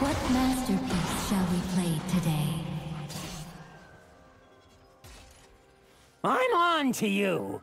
What masterpiece shall we play today? I'm on to you!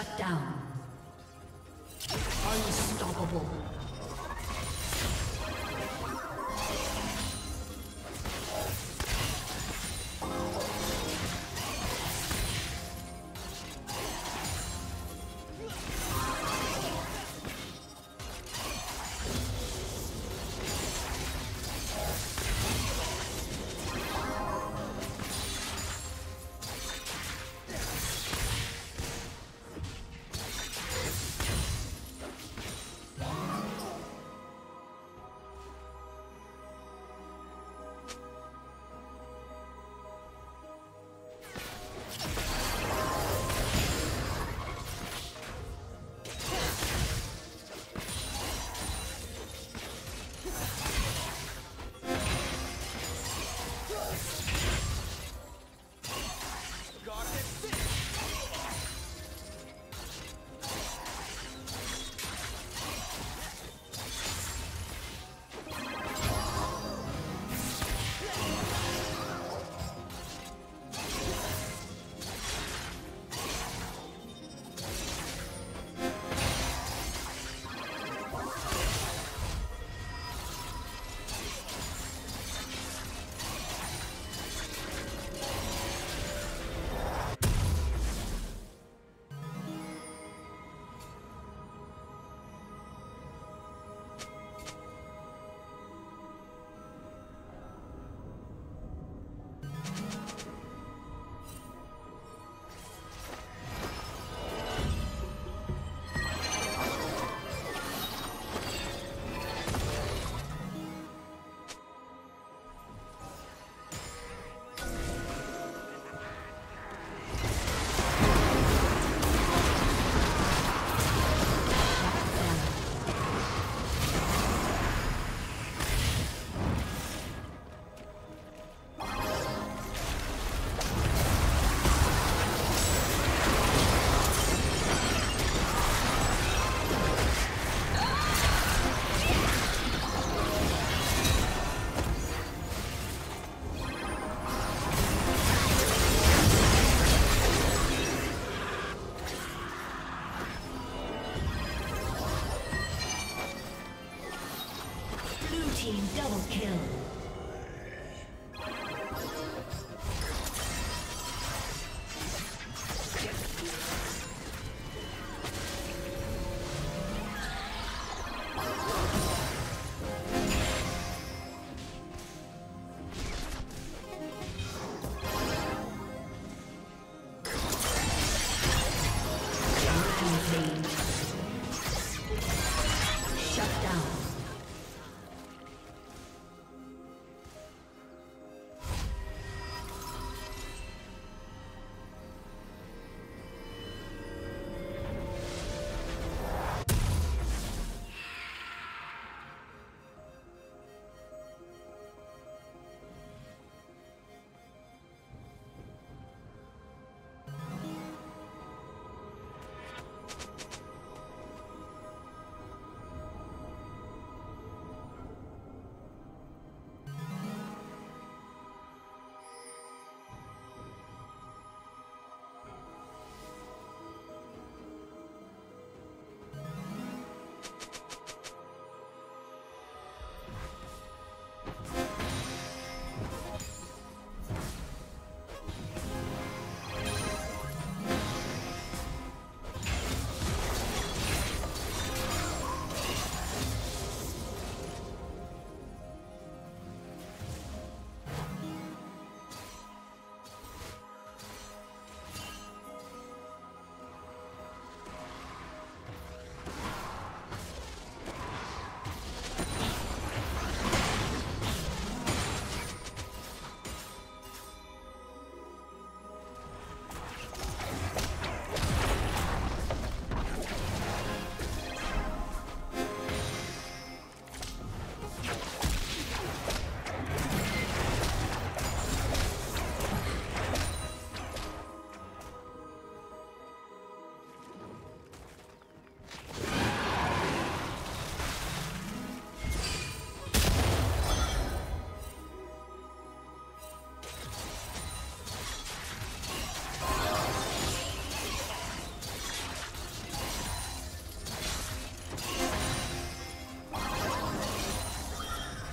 Shut down.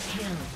Kill.